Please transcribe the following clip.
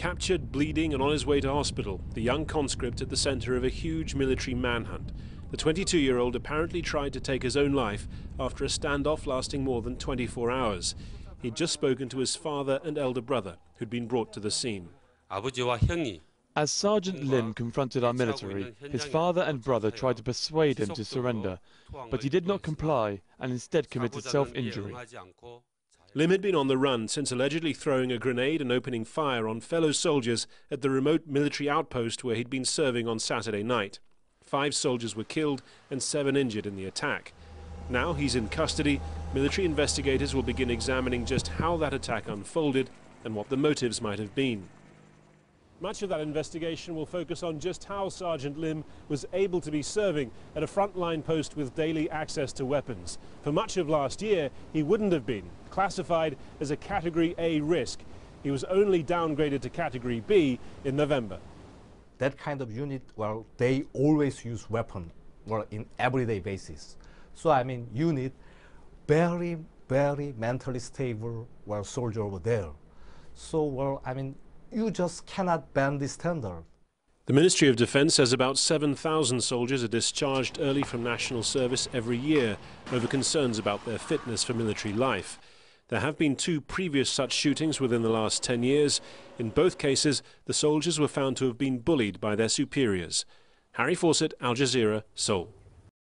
Captured, bleeding and on his way to hospital, the young conscript at the center of a huge military manhunt. The 22-year-old apparently tried to take his own life after a standoff lasting more than 24 hours. He'd just spoken to his father and elder brother, who'd been brought to the scene. As Sergeant Lim confronted our military, his father and brother tried to persuade him to surrender, but he did not comply and instead committed self-injury. Lim had been on the run since allegedly throwing a grenade and opening fire on fellow soldiers at the remote military outpost where he'd been serving on Saturday night. Five soldiers were killed and seven injured in the attack. Now he's in custody. Military investigators will begin examining just how that attack unfolded and what the motives might have been. Much of that investigation will focus on just how Sergeant Lim was able to be serving at a frontline post with daily access to weapons. For much of last year, he wouldn't have been classified as a Category A risk. He was only downgraded to Category B in November. That kind of unit, well, they always use weapon, well, in everyday basis. So I mean, need very, very mentally stable, well, soldier over there. So, well, I mean, you just cannot bend this standard. The Ministry of Defence says about 7,000 soldiers are discharged early from national service every year over concerns about their fitness for military life. There have been two previous such shootings within the last 10 years. In both cases, the soldiers were found to have been bullied by their superiors. Harry Fawcett, Al Jazeera, Seoul.